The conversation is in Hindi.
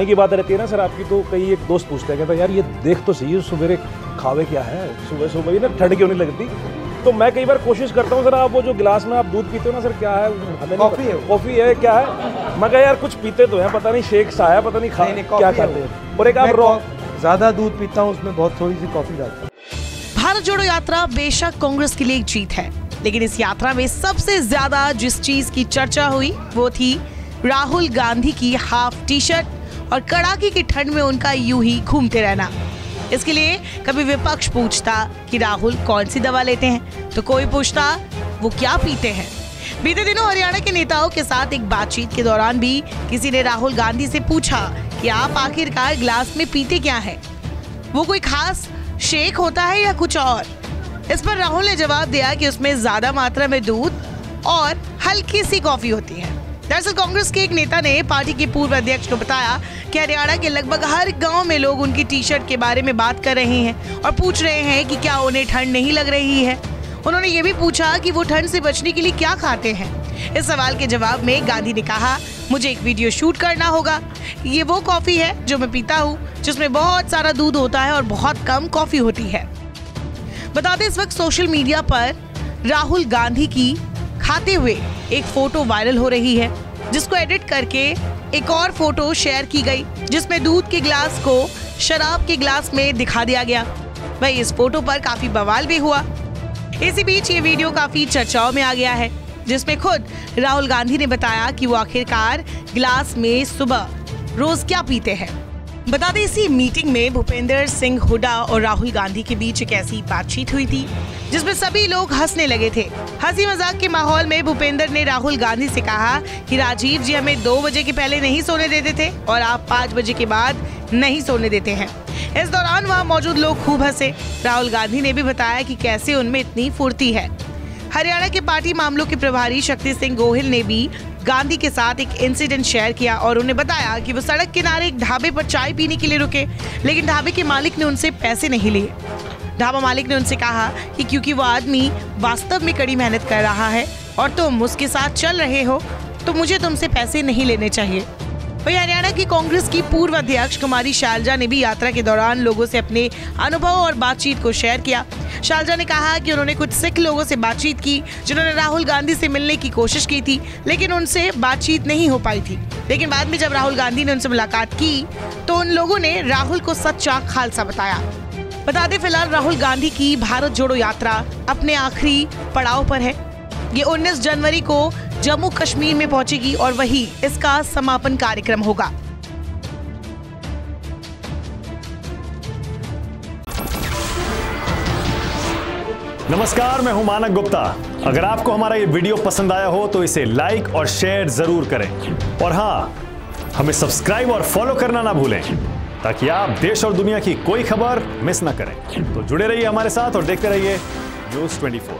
खाने की बात रहती है ना सर आपकी तो कई एक दोस्त पूछते हैं कहता यार ये देख तो सही सवेरे खावे क्या है? सुबह सुबह ही ना ठंड क्यों नहीं लगती? तो मैं कई बार कोशिश करता हूँ सर आप वो जो गिलास में आप दूध पीते हो ना सर क्या है? कॉफ़ी है कॉफ़ी है क्या है? मैं कहा यार कुछ पीते तो हैं पता नहीं शेक सा है पता नहीं खा नहीं, नहीं, क्या खाते हैं? और एक आप रॉ ज़्यादा दूध पीता हूँ उसमें बहुत थोड़ी सी कॉफ़ी डालता हूँ भारत जोड़ो यात्रा बेशक कांग्रेस के लिए एक जीत है लेकिन इस यात्रा में सबसे ज़्यादा जिस चीज़ की चर्चा हुई वो थी राहुल गांधी की हाफ़ टी शर्ट और कड़ाके की ठंड में उनका यूँ ही घूमते रहना। इसके लिए कभी विपक्ष पूछता कि राहुल कौन सी दवा लेते हैं? तो कोई पूछता, वो क्या पीते हैं? बीते दिनों हरियाणा के नेताओं के साथ एक बातचीत के दौरान भी किसी ने राहुल गांधी से पूछा कि आप आखिरकार ग्लास में पीते क्या है? वो कोई खास शेक होता है या कुछ और? इस पर राहुल ने जवाब दिया कि उसमें ज़्यादा मात्रा में दूध और हल्की सी कॉफ़ी होती है। दरअसल कांग्रेस के एक नेता ने पार्टी के पूर्व अध्यक्ष को बताया कि हरियाणा के लगभग हर गाँव में लोग उनकी टी शर्ट के बारे में बात कर रहे हैं और पूछ रहे हैं कि क्या उन्हें ठंड नहीं लग रही है। उन्होंने ये भी पूछा कि वो ठंड से बचने के लिए क्या खाते हैं। इस सवाल के जवाब में गांधी ने कहा, मुझे एक वीडियो शूट करना होगा। ये वो कॉफ़ी है जो मैं पीता हूँ, जिसमें बहुत सारा दूध होता है और बहुत कम कॉफ़ी होती है। बता इस वक्त सोशल मीडिया पर राहुल गांधी की खाते हुए। एक फ़ोटो वायरल हो रही है, जिसको एडिट करके एक और फ़ोटो शेयर की गई, जिसमें दूध के ग्लास को शराब के ग्लास में दिखा दिया गया। वही इस फ़ोटो पर काफ़ी बवाल भी हुआ। इसी बीच ये वीडियो काफ़ी चर्चाओं में आ गया है, जिसमें खुद राहुल गांधी ने बताया कि वो आखिरकार ग्लास में सुबह रोज क्या पीते हैं। बता दें, इसी मीटिंग में भूपेंद्र सिंह हुडा और राहुल गांधी के बीच एक ऐसी बातचीत हुई थी, जिसमें सभी लोग हंसने लगे थे। हँसी मज़ाक के माहौल में भूपेंद्र ने राहुल गांधी से कहा कि राजीव जी हमें दो बजे के पहले नहीं सोने देते थे और आप पाँच बजे के बाद नहीं सोने देते हैं। इस दौरान वहाँ मौजूद लोग खूब हंसे। राहुल गांधी ने भी बताया कि कैसे उनमें इतनी फुर्ती है। हरियाणा के पार्टी मामलों के प्रभारी शक्ति सिंह गोहिल ने भी गांधी के साथ एक इंसिडेंट शेयर किया और उन्हें बताया कि वो सड़क किनारे एक ढाबे पर चाय पीने के लिए रुके, लेकिन ढाबे के मालिक ने उनसे पैसे नहीं लिए। ढाबा मालिक ने उनसे कहा कि क्योंकि वो आदमी वास्तव में कड़ी मेहनत कर रहा है और तुम उसके साथ चल रहे हो तो मुझे तुमसे पैसे नहीं लेने चाहिए। वही हरियाणा की कांग्रेस की पूर्व अध्यक्ष कुमारी शालजा ने भी यात्रा के दौरान लोगों से अपने अनुभव और बातचीत को शेयर किया। शालजा ने कहा कि उन्होंने कुछ सिख लोगों से बातचीत की, जिन्होंने राहुल गांधी से मिलने की कोशिश की थी, लेकिन उनसे बातचीत नहीं हो पाई थी। लेकिन बाद में जब राहुल गांधी ने उनसे मुलाकात की तो उन लोगों ने राहुल को सच्चा खालसा बताया। बता दें, फ़िलहाल राहुल गांधी की भारत जोड़ो यात्रा अपने आखिरी पड़ाव पर है। ये 19 जनवरी को जम्मू कश्मीर में पहुंचेगी और वही इसका समापन कार्यक्रम होगा। नमस्कार, मैं हूँ मानक गुप्ता। अगर आपको हमारा ये वीडियो पसंद आया हो तो इसे लाइक और शेयर ज़रूर करें। और हाँ हमें सब्सक्राइब और फॉलो करना ना भूलें, ताकि आप देश और दुनिया की कोई खबर मिस ना करें। तो जुड़े रहिए हमारे साथ और देखते रहिए न्यूज़ 24